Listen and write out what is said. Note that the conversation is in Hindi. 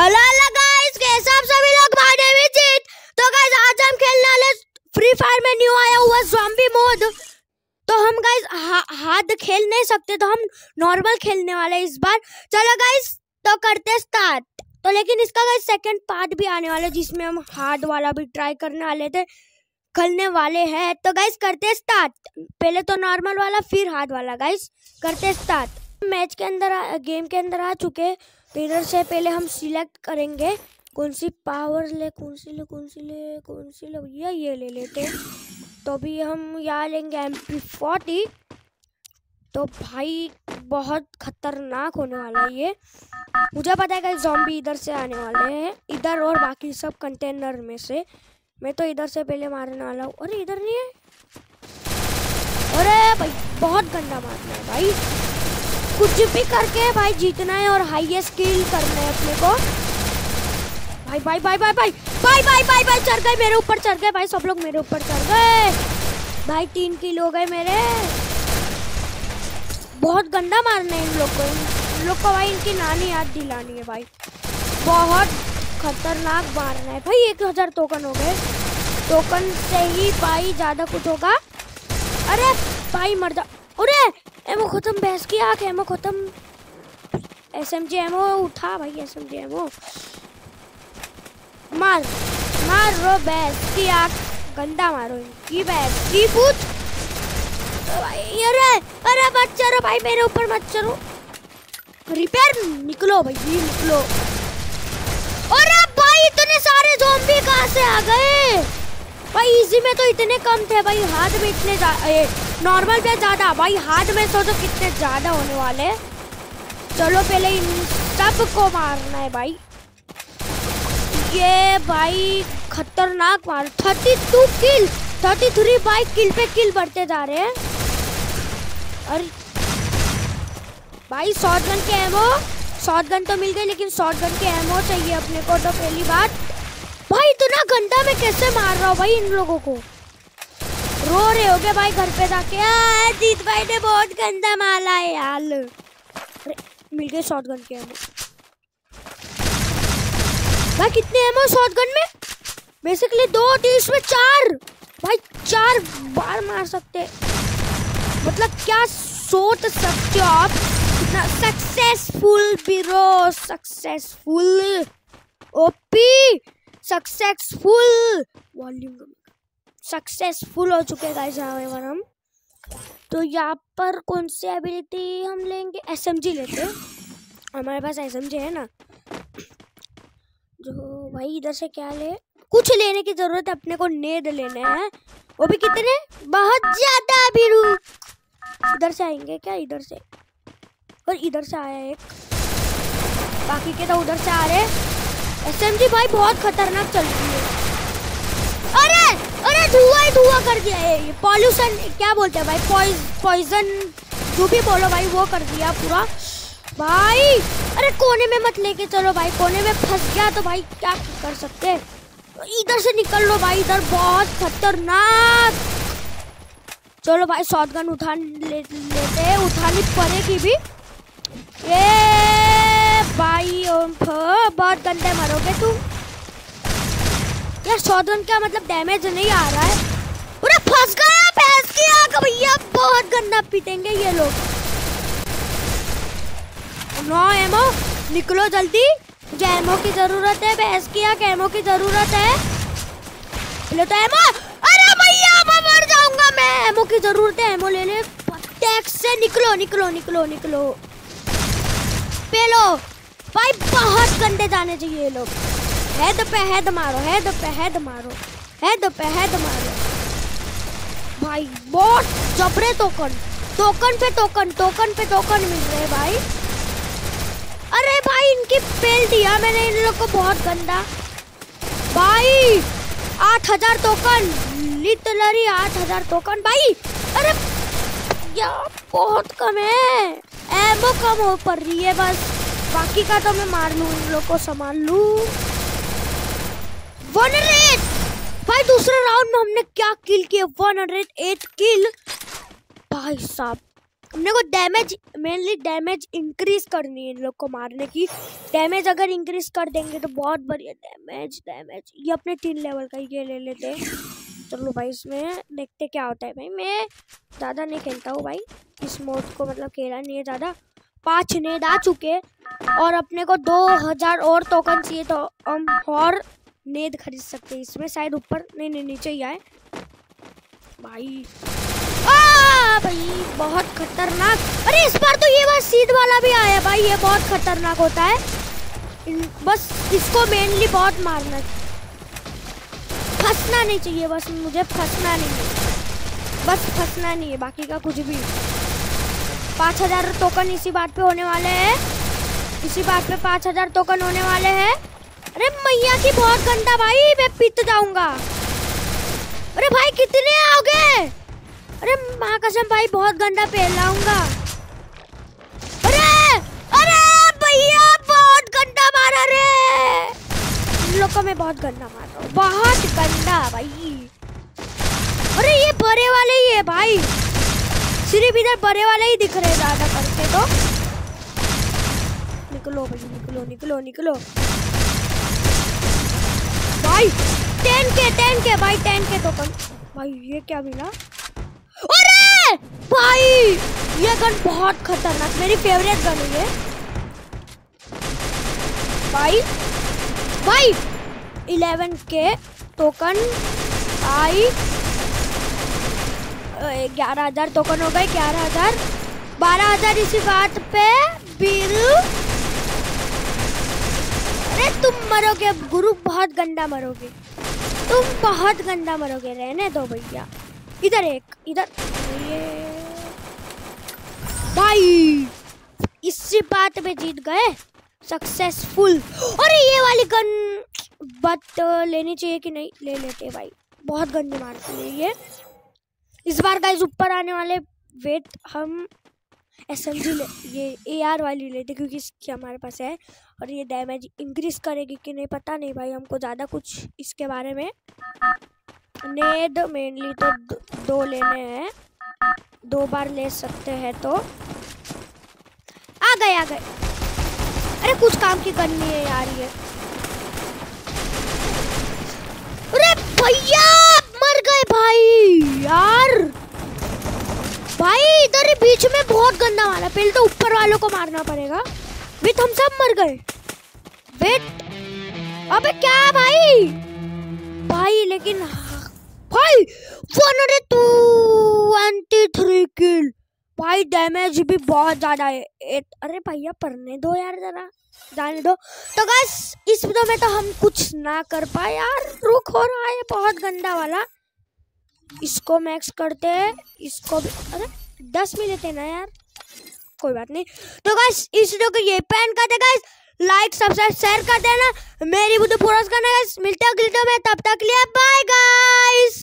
हेलो हेलो गाइस कैसे आप सभी लोग माय नेम जीत। तो गाइस आज हम खेलने वाले फ्री फायर में न्यू आया हुआ ज़ॉम्बी मोड तो हम गाइस हा, हाथ खेल नहीं सकते तो हम नॉर्मल खेलने वाले इस बार। चलो गाइस तो करते स्टार्ट तो लेकिन इसका गाइस सेकंड पार्ट भी आने वाला है जिसमें हम हार्ड वाला भी ट्राई करने वाले थे खेलने वाले हैं। तो गाइस करते स्टार्ट पहले तो नॉर्मल वाला फिर हार्ड वाला गाइस करते स्टार्ट मैच के अंदर गेम के अंदर आ चुके तो इधर से पहले हम सिलेक्ट करेंगे कौन सी पावर ले, कौन सी ले, कौन सी ले, कौन सी ले, भैया ये ले लेते हैं। तो अभी हम यहाँ लेंगे एम पी फोर्टी तो भाई बहुत खतरनाक होने वाला है ये। मुझे पता है कि जॉम्बी इधर से आने वाले हैं। इधर और बाकी सब कंटेनर में से। मैं तो इधर से पहले मारने वाला हूँ। अरे इधर नहीं है। अरे भाई, बहुत गंदा मारना है भाई। कुछ भी करके भाई जीतना है और हाईएस्ट किल करना है अपने को। भाई भाई भाई भाई भाई भाई भाई भाई भाई, चढ़ गए, मेरे ऊपर चढ़ गए, भाई, सब लोग मेरे ऊपर चढ़ गए। भाई, तीन किल हो गए मेरे। बहुत गंदा मारना है इन लोग को। इन लोग को भाई इनकी नानी याद दिलानी है भाई। बहुत खतरनाक मारना है। भाई, एक हज़ार टोकन हो गए। टोकन से ही भाई ज़्यादा कुछ होगा। अरे, भाई, मर जा। अरे एमो खत्म भैंस की आँख एमो खत्म। एस एम जी एमो उठा भाई एस एम जी एमो मार मार रो भैंस की आँख गंदा मारो इनकी भैंस की पूछ भाई, अरे अरे मत चलो भाई, मेरे ऊपर मत चलो। रिपेयर निकलो भाई निकलो। अरे भाई, इतने सारे ज़ॉम्बी कहाँ से आ गए? भाई इजी में तो इतने कम थे भाई, हाथ में इतने नॉर्मल पे ज़्यादा। भाई, हाथ में सोचो कितने ज़्यादा होने वाले चलो पहले इन सबको मारना है भाई। ये भाई खतरनाक मार। Thirty two kill thirty three by kill पे किल बढ़ते जा रहे हैं। अरे। भाई शॉर्ट गन के एमो शॉर्ट गन तो मिल गई लेकिन शॉर्ट गन के एमओ चाहिए अपने को तो पहली बात। भाई, इतना गंदा मैं कैसे मार रहा हूँ भाई इन लोगों को? रो रहे हो गए भाई घर पे जाके? जीत भाई ने बहुत गंदा माला है यार। अरे, मिल गए शॉटगन के एमो भाई, कितने एमो शॉटगन में? बेसिकली दो तीस में चार। भाई, चार बार मार सकते। मतलब क्या सोच सकते हो आप? कितना सक्सेसफुल बीरो successful OP successful volume successful हो चुके गाइस यहाँ हम। तो यहाँ पर कौन सी एबिलिटी हम लेंगे? एसएमजी लेते हैं। हमारे पास एसएमजी है ना। जो भाई इधर से क्या ले? कुछ लेने की ज़रूरत है, अपने को नेद लेने हैं। वो भी कितने? बहुत ज़्यादा अभी इधर से आएँगे क्या? इधर से। और इधर से आया एक। बाकी के तो उधर से आ रहे एसएमजी भाई बहुत खतरनाक चल रही है। अरे! अरे धुआँ ही धुआँ कर दिया ये पॉल्यूशन क्या बोलते हैं भाई? पॉइजन जो भी बोलो भाई वो कर दिया पूरा। भाई अरे कोने में मत लेके चलो भाई कोने में फंस गया तो भाई क्या कर सकते इधर से निकल लो भाई इधर बहुत खतरनाक। चलो भाई शॉटगन उठा ले, लेते उठानी पड़ेगी भी। ये भाई बहुत गंदे मरोगे तुम यार का मतलब डैमेज नहीं आ रहा है। पूरा फंस गया भैंस की भैया, बहुत गंदा पीटेंगे ये लोग। नो एमो निकलो जल्दी। मुझे एमो की ज़रूरत है भैंस की आग एमो की ज़रूरत है। ले तो एमो अरे भैया मैं मर जाऊँगा मैं। एमो की ज़रूरत है एमो ले ले। टैक्स से निकलो निकलो निकलो निकलो। पेलो। भाई, बहुत गंदे जाने चाहिए ये लोग। हेड पे हेड मारो हेड पे हेड मारो हेड पे हेड मारो भाई बहुत जबरे टोकन टोकन पे टोकन टोकन पे टोकन मिल रहे भाई। अरे भाई, इनकी पेल दिया मैंने, इन लोग को बहुत गंदा। भाई, आठ हज़ार टोकन लिटलरी आठ हज़ार टोकन भाई, अरे, यार, बहुत कम है। एमो कम हो पड़ रही है बस। बाकी का तो मैं मार लूँ, इन लोग को संभाल लूँ। One hundred! भाई, दूसरे राउंड में हमने क्या किल किया? वन हंड्रेड एट किल भाई साहब, हमने को डैमेज मेनली डैमेज इंक्रीज करनी है इन लोग को मारने की। डैमेज अगर इंक्रीज कर देंगे तो बहुत बढ़िया। डैमेज डैमेज ये अपने तीन लेवल का ये ले लेते चलो भाई, इसमें देखते क्या होता है भाई। मैं ज़्यादा नहीं खेलता हूँ भाई। इस मोड को मतलब खेला नहीं है ज़्यादा। पाँच नेद आ चुके और अपने को दो हज़ार और टोकन चाहिए तो हम और नेद खरीद सकते हैं इसमें, शायद ऊपर, नहीं नहीं, नीचे ही आए। भाई। आ, भाई, बहुत खतरनाक। अरे, इस बार तो ये बार सीध वाला भी आया भाई, ये बहुत खतरनाक होता है। बस इसको मेनली बहुत मारना फंसना नहीं चाहिए, बस मुझे फंसना नहीं है। बस फंसना नहीं है, बाकी का कुछ भी। पाँच हज़ार टोकन इसी बात पे होने वाले हैं। इसी बात पे पाँच हज़ार टोकन होने वाले हैं। अरे मैया की बहुत गंदा भाई, मैं पीत जाऊँगा। अरे भाई, कितने आओगे? अरे माँ कसम भाई, बहुत गंदा पहलाऊँगा। अरे अरे भैया, बहुत गंदा मारा रे। लोग को मैं बहुत गंदा मार रहा हूँ, बहुत गंदा भाई। अरे ये बड़े वाले ही है भाई। सिर्फ़ इधर बड़े वाले ही दिख रहे ज़्यादा करके तो। निकलो भाई, निकलो निकलो निकलो। भाई, टेन के टेन के, भाई, टेन के तो कम। भाई, ये क्या मिला? अरे! भाई, ये गन बहुत खतरनाक, मेरी फेवरेट गन है ये। भाई भाई, इलेवन के टोकन आई ग्यारह हज़ार टोकन हो गए, ग्यारह हज़ार। बारह हज़ार इसी बात पे, बिल। अरे तुम मरोगे, अब गुरु बहुत गंदा मरोगे। तुम बहुत गंदा मरोगे, रहने दो भैया। इधर एक, इधर। ये। भाई, इसी बात पे जीत गए। सक्सेसफुल। अरे ये वाली गन बट लेनी चाहिए कि नहीं? ले लेते भाई। बहुत गंदी मारती है ये। इस बार गाइस ऊपर आने वाले वेट हम एस एम जी ये ए आर वाली लेते क्योंकि इसकी हमारे पास है और ये डैमेज इंक्रीज करेगी कि नहीं पता नहीं भाई, हमको ज़्यादा कुछ इसके बारे में नेड मेनली तो दो लेने हैं। दो बार ले सकते हैं तो। आ गए आ गए। अरे कुछ काम की करनी है यार ये। अरे भैया मर गए भाई यार भाई इधर ही बीच में बहुत गंदा मारा। पहले तो ऊपर वालों को मारना पड़ेगा। विथ हम सब मर गए। वेट अबे क्या भाई? भाई लेकिन भाई वन ट्वेंटी थ्री किल भाई डैमेज भी बहुत ज़्यादा है। ए, अरे भैया पढ़ने दो यार ज़रा। जाने दो। तो बस इस वीडियो में तो हम कुछ ना कर पाए यार। रुक हो रहा है बहुत गंदा वाला। इसको मैक्स करते हैं। इसको भी अरे दस में लेते हैं ना यार। कोई बात नहीं। तो गाइस इस वीडियो को ये पैन कर दे गाइस लाइक सब्सक्राइब शेयर कर देना। मेरी वीडियो पूरा करना गाइस मिलते हैं अगली वीडियो में। तब तक लिए बाय गाइस